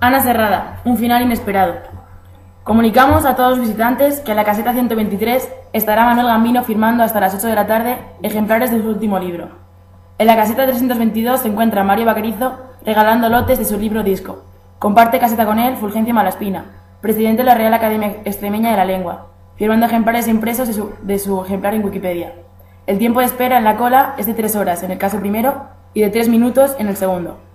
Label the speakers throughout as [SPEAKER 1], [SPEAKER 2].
[SPEAKER 1] Ana Serrada, un final inesperado. Comunicamos a todos los visitantes que en la caseta 123 estará Manuel Gambino firmando hasta las 8 de la tarde ejemplares de su último libro. En la caseta 322 se encuentra Mario Vaquerizo regalando lotes de su libro disco. Comparte caseta con él Fulgencio Malaspina, presidente de la Real Academia Extremeña de la Lengua, firmando ejemplares impresos de su, de su ejemplar en Wikipedia. El tiempo de espera en la cola es de tres horas en el caso primero y de tres minutos en el segundo.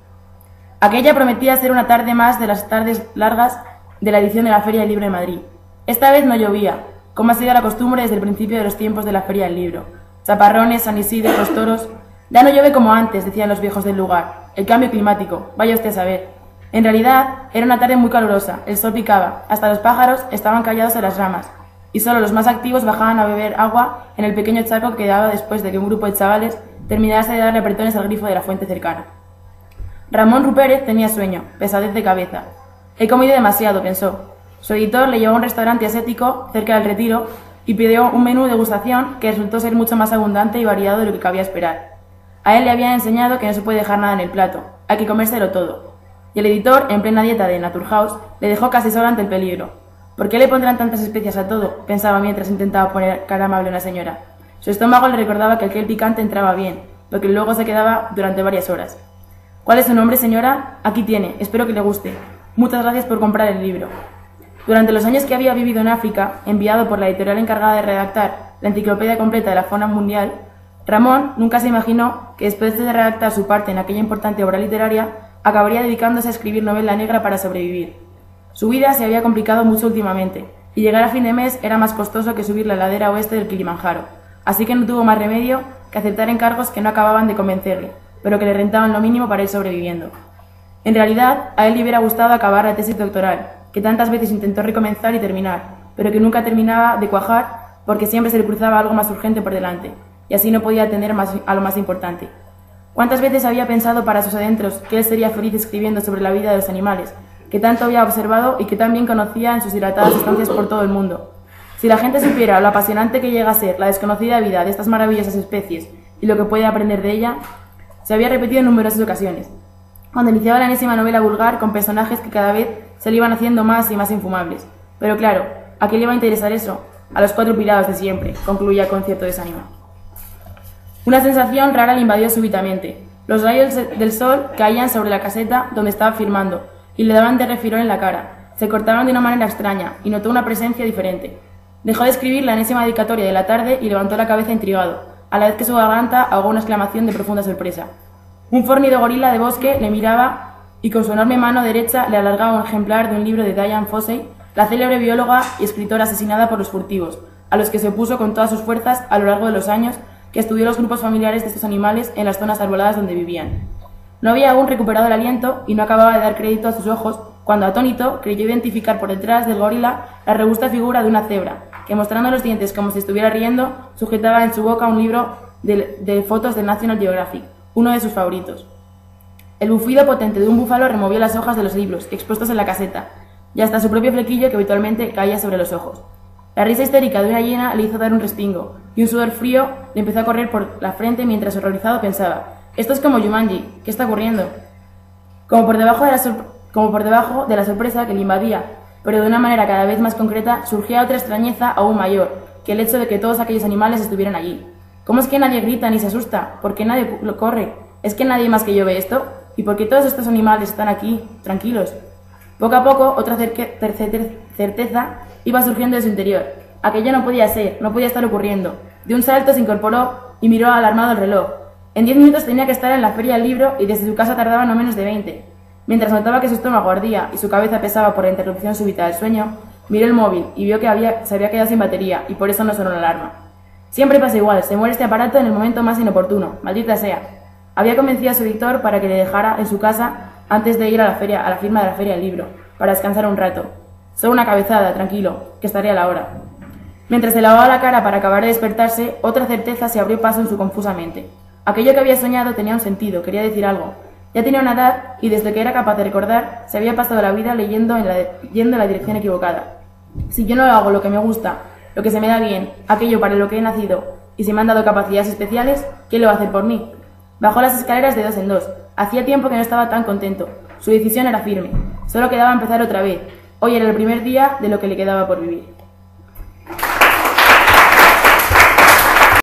[SPEAKER 1] Aquella prometía ser una tarde más de las tardes largas de la edición de la Feria del Libro de Madrid. Esta vez no llovía, como ha sido la costumbre desde el principio de los tiempos de la Feria del Libro. Chaparrones, San Isidro, los toros. Ya no llueve como antes, decían los viejos del lugar. El cambio climático, vaya usted a saber. En realidad, era una tarde muy calurosa, el sol picaba, hasta los pájaros estaban callados en las ramas, y solo los más activos bajaban a beber agua en el pequeño charco que quedaba después de que un grupo de chavales terminase de darle apretones al grifo de la fuente cercana. Ramón Rupérez tenía sueño, pesadez de cabeza, He comido demasiado, pensó. Su editor le llevó a un restaurante asiático cerca del retiro y pidió un menú de degustación que resultó ser mucho más abundante y variado de lo que cabía esperar. A él le habían enseñado que no se puede dejar nada en el plato, hay que comérselo todo. Y el editor, en plena dieta de Naturhaus, le dejó casi solo ante el peligro. ¿Por qué le pondrán tantas especias a todo? pensaba mientras intentaba poner cara amable a una señora. Su estómago le recordaba que aquel picante entraba bien, porque luego se quedaba durante varias horas. ¿Cuál es su nombre, señora? Aquí tiene, espero que le guste. Muchas gracias por comprar el libro. Durante los años que había vivido en África, enviado por la editorial encargada de redactar la enciclopedia completa de la fauna mundial, Ramón nunca se imaginó que después de redactar su parte en aquella importante obra literaria, acabaría dedicándose a escribir novela negra para sobrevivir. Su vida se había complicado mucho últimamente, y llegar a fin de mes era más costoso que subir la ladera oeste del Kilimanjaro, así que no tuvo más remedio que aceptar encargos que no acababan de convencerle, pero que le rentaban lo mínimo para ir sobreviviendo. En realidad, a él le hubiera gustado acabar la tesis doctoral, que tantas veces intentó recomenzar y terminar, pero que nunca terminaba de cuajar porque siempre se le cruzaba algo más urgente por delante, y así no podía atender más a lo más importante. ¿Cuántas veces había pensado para sus adentros que él sería feliz escribiendo sobre la vida de los animales, que tanto había observado y que tan bien conocía en sus dilatadas estancias por todo el mundo? Si la gente supiera lo apasionante que llega a ser la desconocida vida de estas maravillosas especies y lo que puede aprender de ella, se había repetido en numerosas ocasiones, cuando iniciaba la enésima novela vulgar con personajes que cada vez se le iban haciendo más y más infumables. Pero claro, ¿a quién le iba a interesar eso? A los cuatro pirados de siempre, concluía con cierto desánimo. Una sensación rara le invadió súbitamente. Los rayos del sol caían sobre la caseta donde estaba firmando y le daban de refirón en la cara. Se cortaban de una manera extraña y notó una presencia diferente. Dejó de escribir la enésima dedicatoria de la tarde y levantó la cabeza intrigado, a la vez que su garganta ahogó una exclamación de profunda sorpresa. Un fornido gorila de bosque le miraba y con su enorme mano derecha le alargaba un ejemplar de un libro de Diane Fossey, la célebre bióloga y escritora asesinada por los furtivos, a los que se opuso con todas sus fuerzas a lo largo de los años que estudió los grupos familiares de estos animales en las zonas arboladas donde vivían. No había aún recuperado el aliento y no acababa de dar crédito a sus ojos cuando atónito creyó identificar por detrás del gorila la robusta figura de una cebra, que mostrando los dientes como si estuviera riendo, sujetaba en su boca un libro de, fotos del National Geographic uno de sus favoritos. El bufido potente de un búfalo removió las hojas de los libros expuestos en la caseta, y hasta su propio flequillo que habitualmente caía sobre los ojos. La risa histérica de una hiena le hizo dar un respingo, y un sudor frío le empezó a correr por la frente mientras horrorizado pensaba, esto es como Yumanji, ¿qué está ocurriendo? Como por, debajo de la como por debajo de la sorpresa que le invadía, pero de una manera cada vez más concreta, surgía otra extrañeza aún mayor, que el hecho de que todos aquellos animales estuvieran allí. ¿Cómo es que nadie grita ni se asusta? ¿Por qué nadie lo corre? ¿Es que nadie más que yo ve esto? ¿Y por qué todos estos animales están aquí, tranquilos? Poco a poco, otra certeza iba surgiendo de su interior. Aquello no podía ser, no podía estar ocurriendo. De un salto se incorporó y miró alarmado el reloj. En diez minutos tenía que estar en la feria del libro y desde su casa tardaba no menos de veinte. Mientras notaba que su estómago ardía y su cabeza pesaba por la interrupción súbita del sueño, miró el móvil y vio que había, se había quedado sin batería y por eso no sonó la alarma. Siempre pasa igual, se muere este aparato en el momento más inoportuno, maldita sea. Había convencido a su editor para que le dejara en su casa antes de ir a la feria, a la firma de la feria del libro, para descansar un rato. Solo una cabezada, tranquilo, que estaría a la hora. Mientras se lavaba la cara para acabar de despertarse, otra certeza se abrió paso en su confusa mente. Aquello que había soñado tenía un sentido, quería decir algo. Ya tenía una edad y desde que era capaz de recordar, se había pasado la vida leyendo en la, yendo en la dirección equivocada. Si yo no hago lo que me gusta lo que se me da bien, aquello para lo que he nacido, y si me han dado capacidades especiales, ¿quién lo va a hacer por mí? Bajó las escaleras de dos en dos. Hacía tiempo que no estaba tan contento. Su decisión era firme. Solo quedaba empezar otra vez. Hoy era el primer día de lo que le quedaba por vivir.